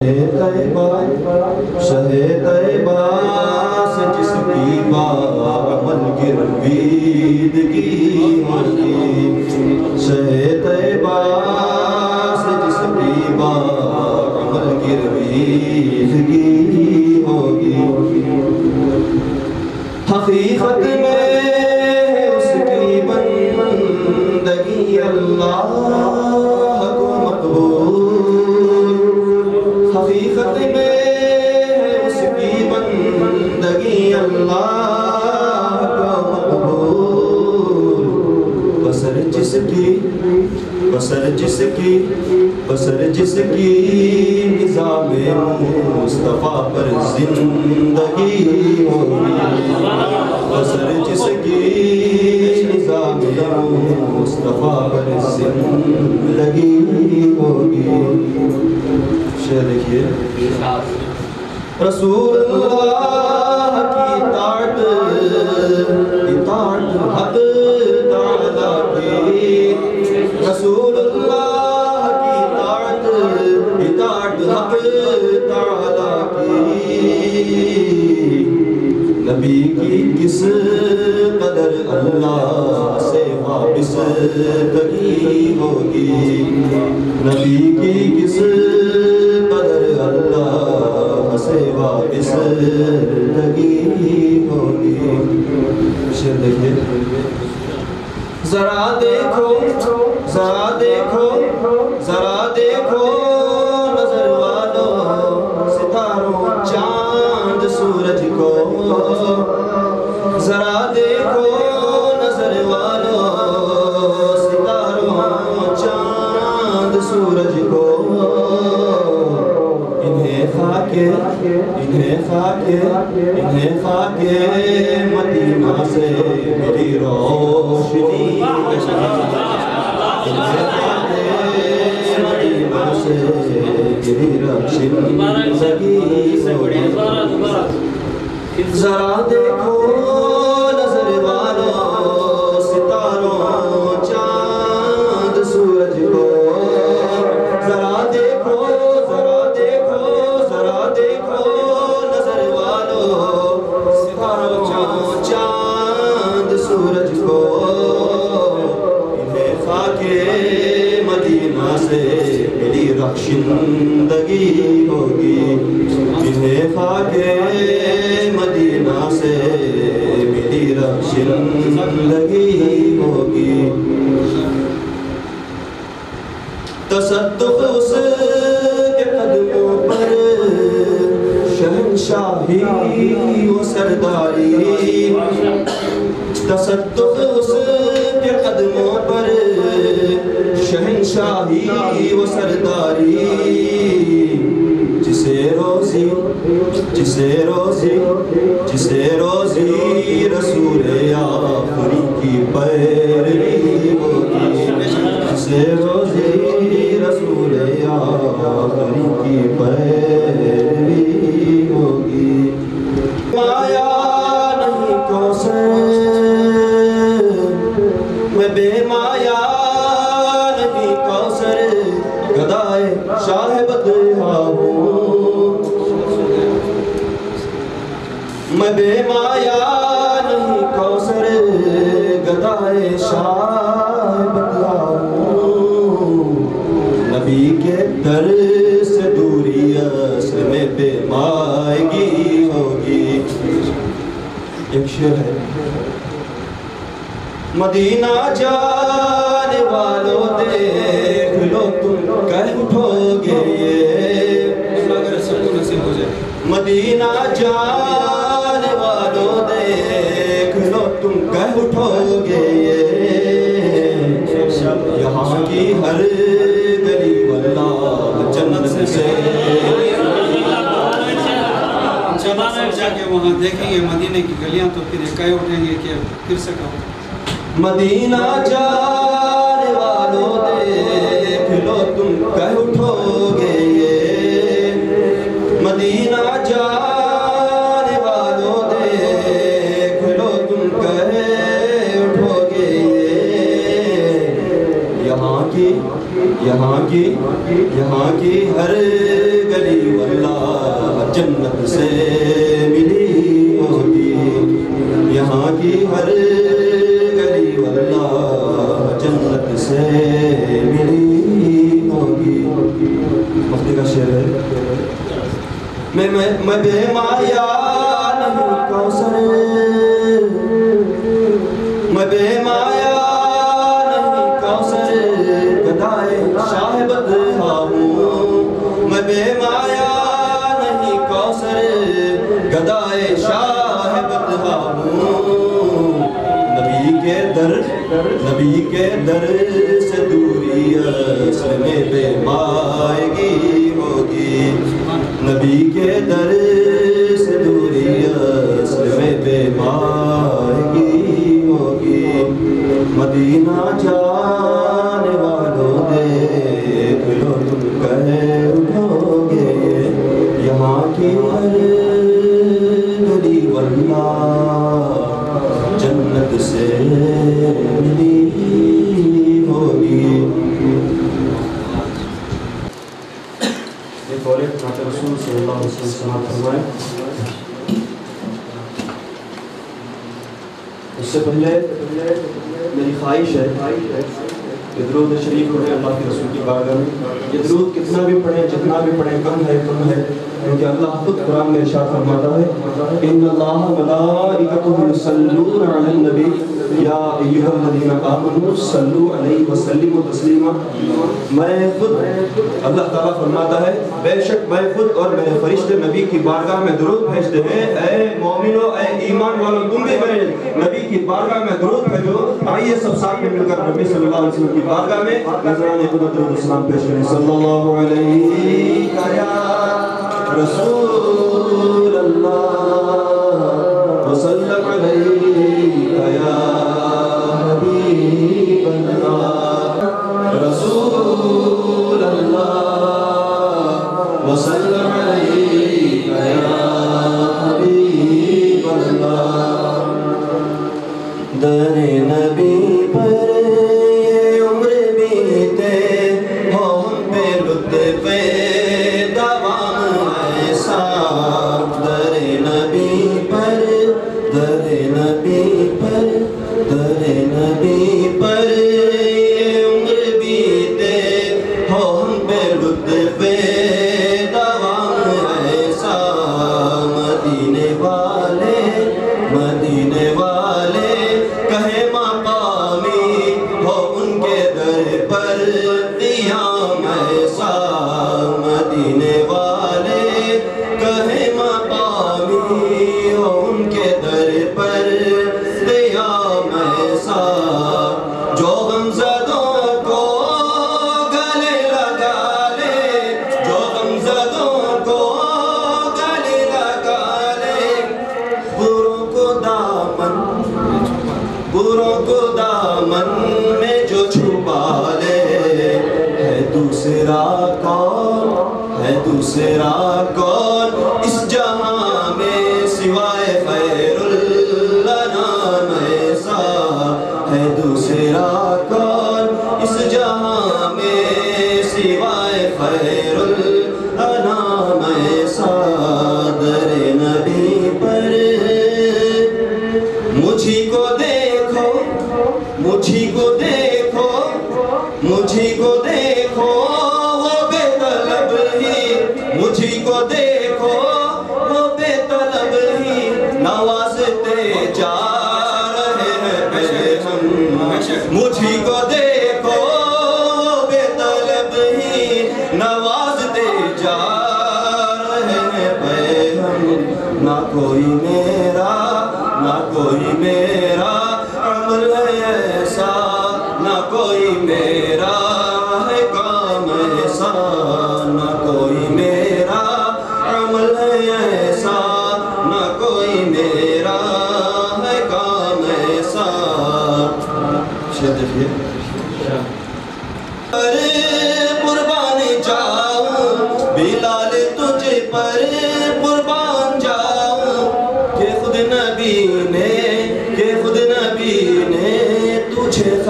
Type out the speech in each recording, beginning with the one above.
طیبہ شہ سے جس کی باعمل گرویدگی ہوگی شہ طیبہ سے جس کی ہوگی۔ حقیقت کی بسر جس کی بسر جس کی نظام مصطفیٰ پر زندگی ہوگی بسر جس کی نظام مصطفیٰ پر زندگی ہوگی شعر دیکھیے۔ رسول اللہ اطاعت حد تعالیٰ کی۔ رسول اللہ کی اطاعت اطاعت حق تعالیٰ کی۔ نبی کی کس قدر اللہ سے وابستگی ہوگی؟ نبی کی کس قدر اللہ سے لگی ہوگی؟ شیر دیکھیے۔ ذرا دیکھو ذرا دیکھو ذرا دیکھو۔ خاکے انہیں خاکے انہیں خاکے مدینہ سے میری روشنی انہیں خاکے مدینہ سے میری روشنی۔ ذرا دیکھو۔ انہیں خاکے مدینہ سے میری رخشندگی ہوگی۔ انہیں خاکے مدینہ سے میری رخشندگی ہوگی۔ تصدق اس کے قدموں پر شہنشاہی و سرداری۔ تصدق شہنشاہی و سرداری۔ جسے روزی جسے روزی جسے روزی رسول آخری کی پیروی۔ ہوگی جسے روزی رسول آخری کی پیروی۔ ایک شعر ہے۔ مدینہ جانے والوں دیکھ لو تم کہہ اٹھو جا کے وہاں دیکھیں گے مدینے کی گلیاں تو پھر یہ اٹھیں گے کہ پھر سے کہوں مدینہ جا۔ سے پہلے میری خواہش ہے کہ درود شریف ہوئے اللہ کے رسول کی بارگاہ میں۔ یہ درود کتنا بھی پڑھیں، جتنا بھی پڑھیں، کم ہے کم ہے۔ کیونکہ اللہ خود قرآن میں ارشاد فرماتا ہے ان اللہ ملائکتہ یصلون علی النبی یا ایھا الذین آمنوا صلوا علیہ وسلموا تسلیما میں خود اللہ تعالی فرماتا ہے، بے شک میں خود اور میرے فرشتے نبی کی بارگاہ میں درود بھیجتے ہیں۔ اے مومنو، اے ایمان والو، تم بھی میرے نبی کی بارگاہ میں درود بھیجو۔ آئیے سب ساتھ میں مل کر نبی صلی اللہ علیہ وسلم کی بارگاہ میں نظران قدرت درود اسلام پیش کریں صلی اللہ علیہ وسلم۔ رسول الله وصل يا حبيب الله رسول الله يا حبيب الله دار نبي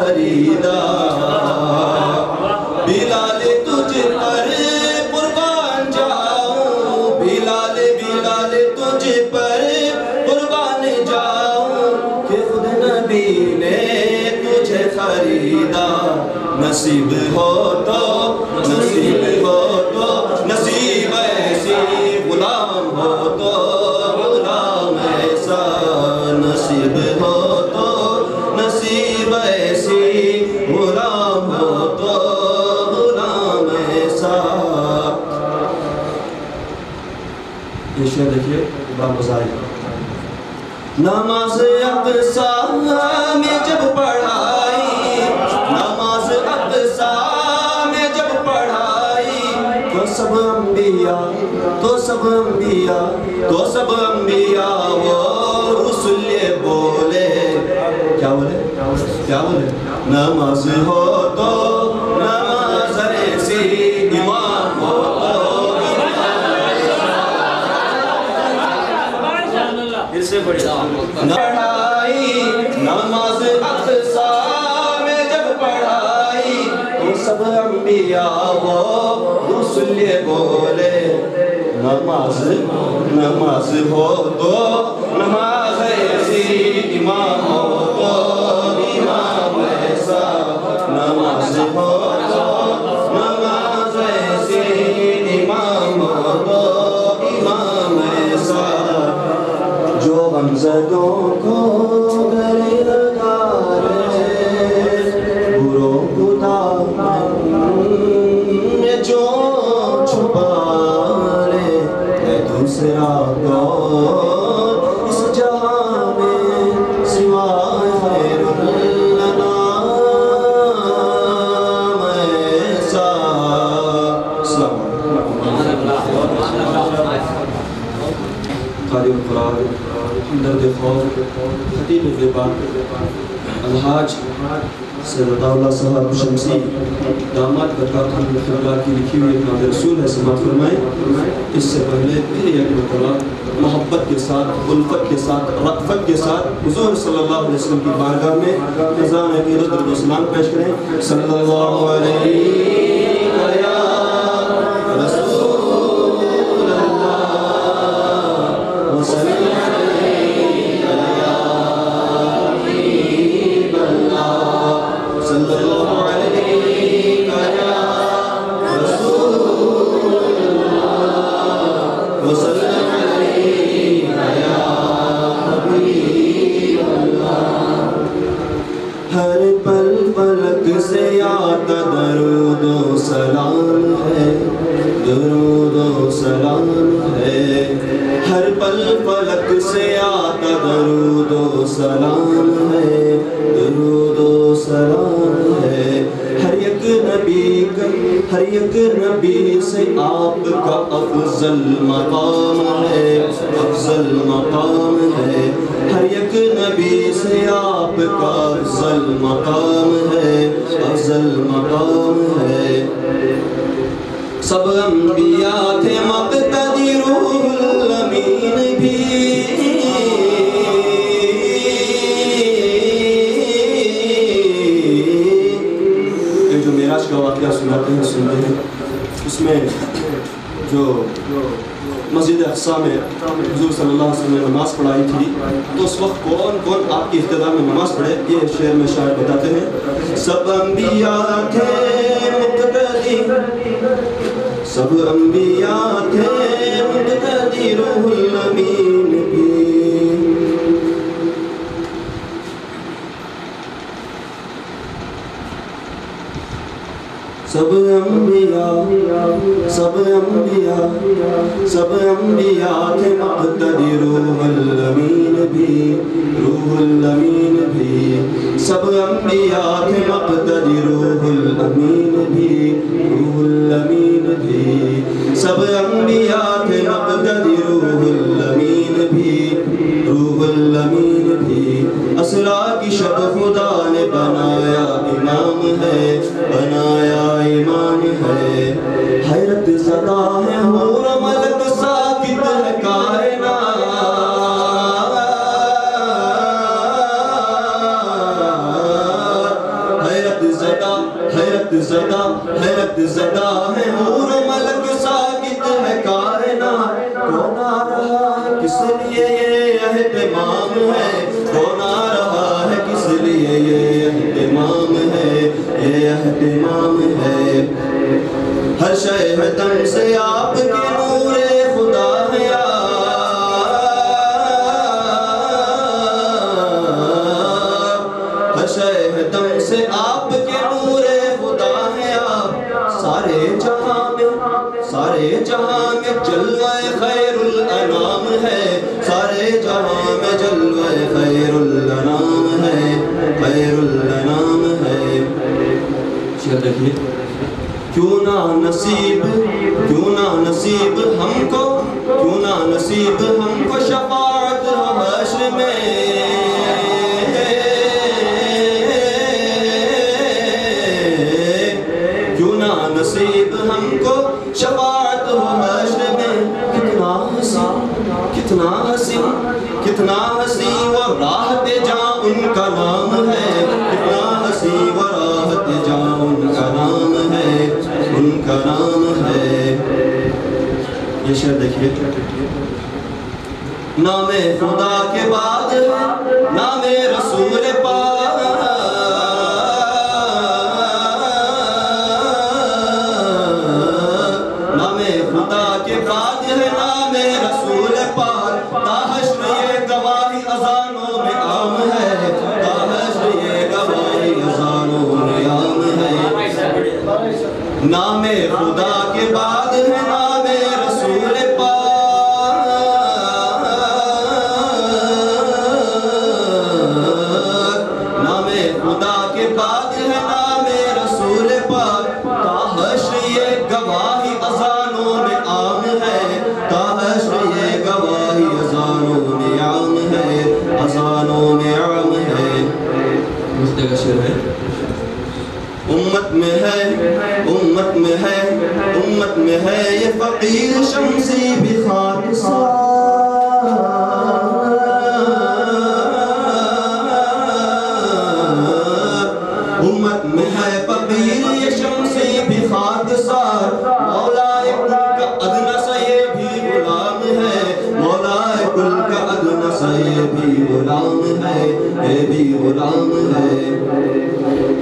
خریدا بلال پر قربان جاؤں۔ بلال بلال پر قربان جاؤں۔ کہ نے خریدا۔ نصیب ہو یہ شعر دیکھیے بڑا مزہ نماز اقصا میں جب پڑھائی نماز اقصا میں جب پڑھائی تو سب انبیاء تو سب انبیاء تو سب انبیاء وہ رسول بولے کیا بولے کیا بولے نماز ہو تو بڑی پڑھائی نماز اقصا میں جب پڑھائی، تو سب انبیاء وہ رسول بولے۔ نماز نماز ہو تو نماز قاری القرآن، درد خوف، خطیب غیبان الحاج سید اللہ صاحب شمسی داماد برکات خان خبرہ کی لکھی ہوئی ایک نام رسول ہے، سماعت فرمائیں اس سے پہلے پھر ایک مرتبہ محبت کے ساتھ الفت کے ساتھ رقفت کے ساتھ حضور صلی اللہ علیہ وسلم کی بارگاہ میں خزان عقیدت اور اسلام پیش کریں۔ صلی اللہ علیہ یا افضل مقام ہے، افضل مقام ہے۔ سب انبیاء تھے مقتدی روح الامین بھی۔ جو معراج کا واقعہ سناتے ہیں، سنتے ہیں، اس میں جو مسجد اقصا میں حضور صلی اللہ علیہ وسلم نے نماز پڑھائی تھی، تو اس وقت کون کون آپ کی ابتدا میں نماز پڑھے؟ یہ شعر میں شاعر بتاتے ہیں، سب انبیاء تھے مقتدی، سب انبیاء تھے مقتدی، روح الامین بھی سب انبیاء سب انبیاء سب انبیاء تھے مقتدی روح الامین بھی روح الامین بھی سب انبیاء تھے مقتدی روح الامین بھی روح الامین بھی سب انبیاء شیر دیکھیے کیوں نہ نصیب، کیوں نہ نصیب ہم کو، کیوں نہ نصیب ہم کو شفاعت حشر میں۔ کیوں نہ نصیب ہم کو شفاعت حشر میں۔ کتنا حسین کتنا حسین کتنا حسین و راحت جاں ان کا نام ہے۔ یہ شعر دیکھیے۔ نام خدا کے بعد، نام رسول پاک۔ نام خدا کے بعد ہے، نام رسول پاک۔ تاحشر یہ گواہی ازانوں میں عام ہے۔ تاحشر یہ گواہی ازانوں میں عام ہے۔ نام خدا يا فقير شمسي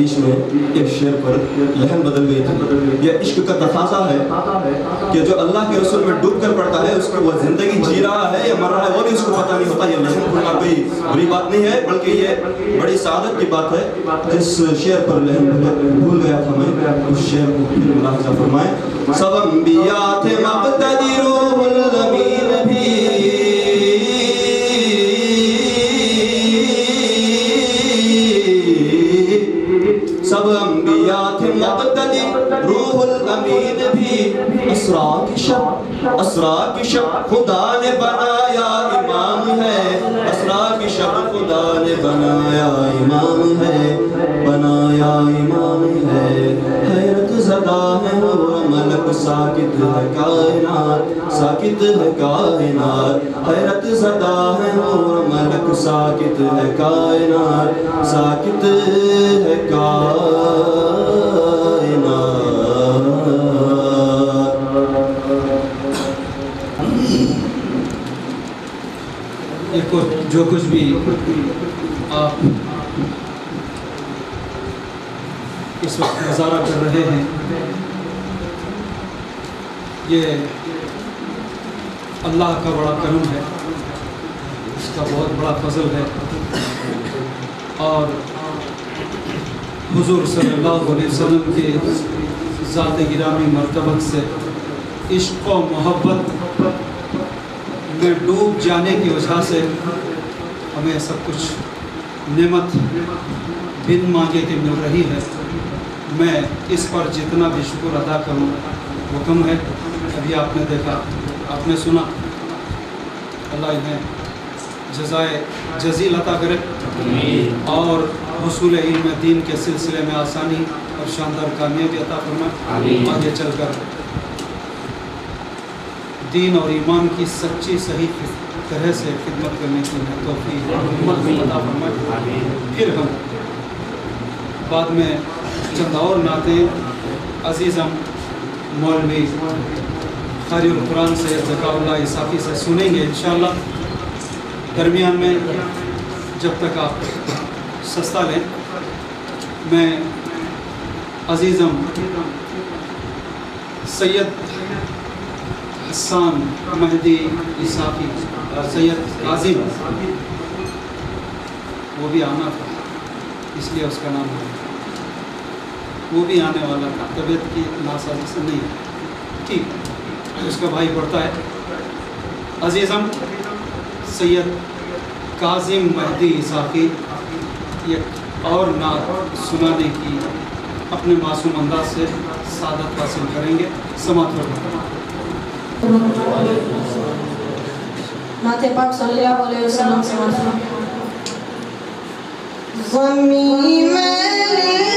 بیچ میں ایک شعر پر لہن بدل گئی تھی۔ یہ عشق کا تقاضا ہے کہ جو اللہ کے رسول میں ڈوب کر پڑتا ہے، اس کی وہ زندگی جی رہا ہے یا مر رہا ہے، وہ بھی اس کو پتہ نہیں ہوتا۔ یہ لہن بھولنا کوئی بری بات نہیں ہے، بلکہ یہ بڑی سعادت کی بات ہے۔ جس شعر پر لہن بھول گیا تھا میں، اس شعر کو پھر ملاحظہ فرمائیں۔ سب انبیاء اسرا کی شب خدا نے بنایا امام ہے۔ اسرا کی شب خدا نے بنایا امام ہے۔ بنایا امام ہے۔ حیرت زدہ ہے وہ ملک ساکت ہے کائنات۔ ساکت ہے کائنات۔ حیرت زدہ ہے وہ ملک ساکت ہے کائنات۔ ساکت ہے کائنات۔ جو کچھ بھی آپ اس وقت نظارہ کر رہے ہیں، یہ اللہ کا بڑا کرم ہے، اس کا بہت بڑا فضل ہے۔ اور حضور صلی اللہ علیہ وسلم کے ذات گرامی مرتبت سے عشق و محبت میں ڈوب جانے کی وجہ سے ہمیں سب کچھ نعمت بن مانگے کے مل رہی ہے۔ میں اس پر جتنا بھی شکر ادا کروں وہ کم ہے۔ ابھی آپ نے دیکھا آپ نے سنا۔ اللہ انہیں جزائے جزیل عطا کرے۔ اور حصول علم دین کے سلسلے میں آسانی اور شاندار کامیابی عطا فرمائے۔ آگے چل کر دین اور ایمان کی سچی صحیح طرح سے خدمت کرنے کی توفیق ہمت بھی عطا فرمائے۔ پھر ہم بعد میں چند اور نعتیں عزیزم مولوی خاری القرآن سے ذکا اللہ صافی سے سنیں گے انشاءاللہ۔ درمیان میں جب تک آپ سستا لیں، میں عزیزم سید حسان مہدی عیساقی سید کاظم وہ بھی آنا تھا اس لیے اس کا نام وہ بھی آنے والا تھا طبیعت کی ناسازی سے نہیں ٹھیک اس کا بھائی پڑھتا ہے عزیزم سید کاظم مہدی عیساقی ایک اور نعت سنانے کی اپنے معصوم انداز سے سعادت حاصل کریں گے سماعت فرمائیں نعت پاک صلی اللہ علیہ وسلم سے مرحبا زمین میری